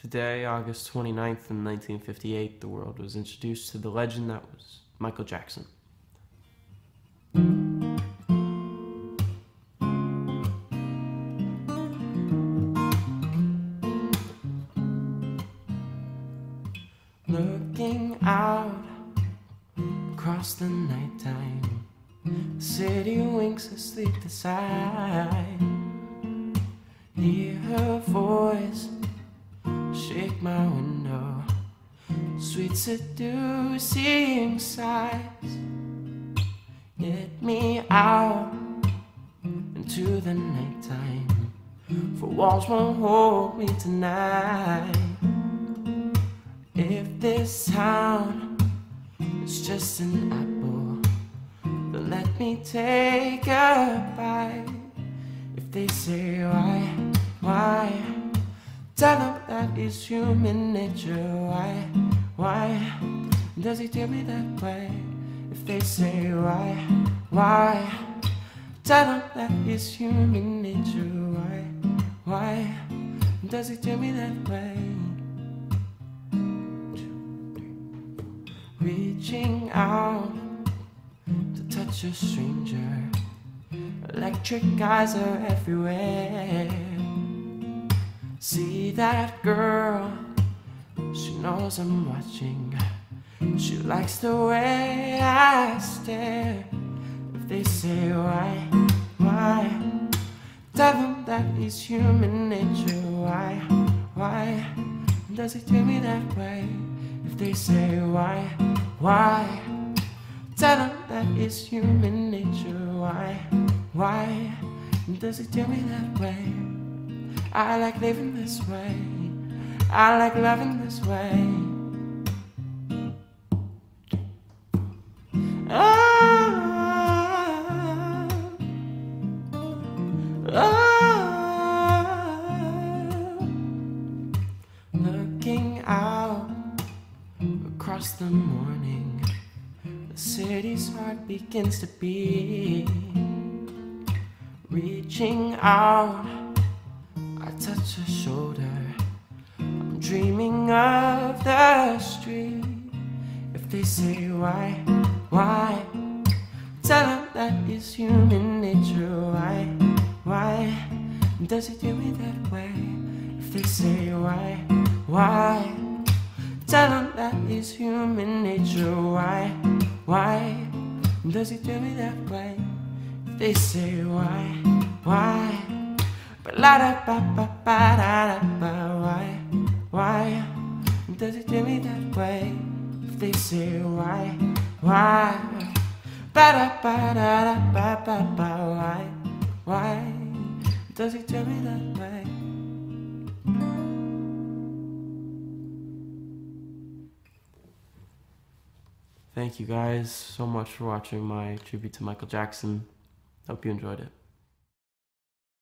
Today, August 29th in 1958, the world was introduced to the legend that was Michael Jackson. Looking out across the nighttime, the city winks asleep aside. Sweet seducing sighs. Get me out into the nighttime, for walls won't hold me tonight. If this town is just an apple, then let me take a bite. If they say why, why, tell them that is human nature. Why, why does he tell me that way? If they say why, why, tell them it's human nature. Why, why does he tell me that way? reaching out to touch a stranger. Electric eyes are everywhere. See that girl, she knows I'm watching. She likes the way I stare. If they say why, why, tell them that is human nature. Why, why does he treat me that way? If they say why, why, tell them that it's human nature. Why, why does it tell me that way? I like living this way. I like loving this way. Oh, oh, looking out across the morning, the city's heart begins to beat. Reaching out, I touch her shoulder. Dreaming of the street. If they say why, why, tell them that is human nature. Why, why does it do me that way? If they say why, why, tell them that is human nature. Why, why does it do me that way? If they say why, why, but la da ba ba ba da da ba why, why does it do me that way? If they say why, why, ba da ba da da ba ba ba why, why does it do me that way? Thank you guys so much for watching my tribute to Michael Jackson. Hope you enjoyed it.